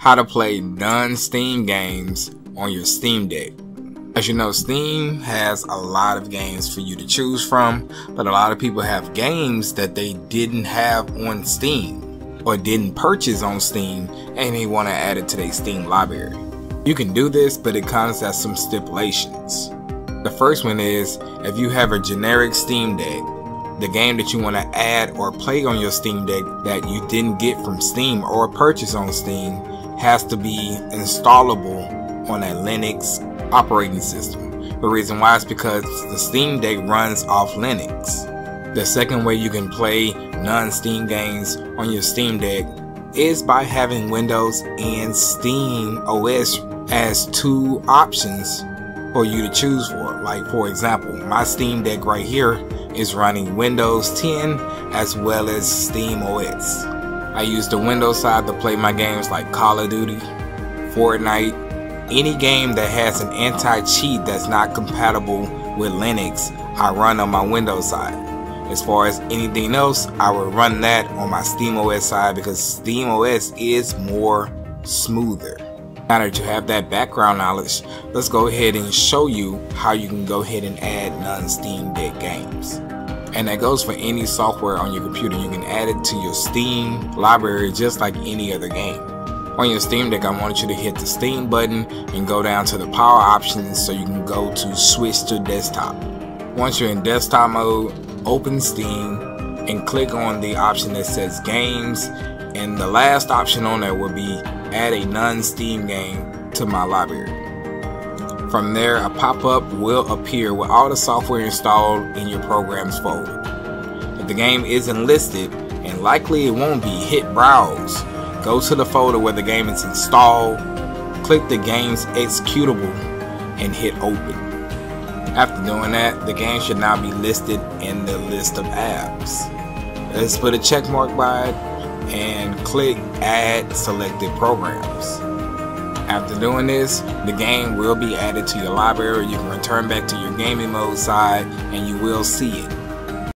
how to play non-Steam games on your Steam Deck. As you know, Steam has a lot of games for you to choose from, but a lot of people have games that they didn't have on Steam or didn't purchase on Steam and they want to add it to their Steam library. You can do this, but it comes at some stipulations. The first one is if you have a generic Steam Deck, the game that you want to add or play on your Steam Deck that you didn't get from Steam or purchase on Steam has to be installable on a Linux operating system. The reason why is because the Steam Deck runs off Linux. The second way you can play non-Steam games on your Steam Deck is by having Windows and Steam OS as two options for you to choose for. Like for example, my Steam Deck right here is running Windows 10 as well as Steam OS. I use the Windows side to play my games like Call of Duty, Fortnite, any game that has an anti-cheat that's not compatible with Linux, I run on my Windows side. As far as anything else, I would run that on my SteamOS side because SteamOS is more smoother. Now that you have that background knowledge, let's go ahead and show you how you can go ahead and add non-Steam Deck games. And that goes for any software on your computer. You can add it to your Steam library just like any other game. On your Steam Deck, I want you to hit the Steam button and go down to the power options so you can go to switch to desktop. Once you're in desktop mode, open Steam and click on the option that says games and the last option on there will be add a non-Steam game to my library. From there, a pop-up will appear with all the software installed in your programs folder. If the game isn't listed, and likely it won't be, hit browse. Go to the folder where the game is installed, click the game's executable, and hit open. After doing that, the game should now be listed in the list of apps. Let's put a check mark by it and click add selected programs. After doing this, the game will be added to your library. You can return back to your gaming mode side and you will see it.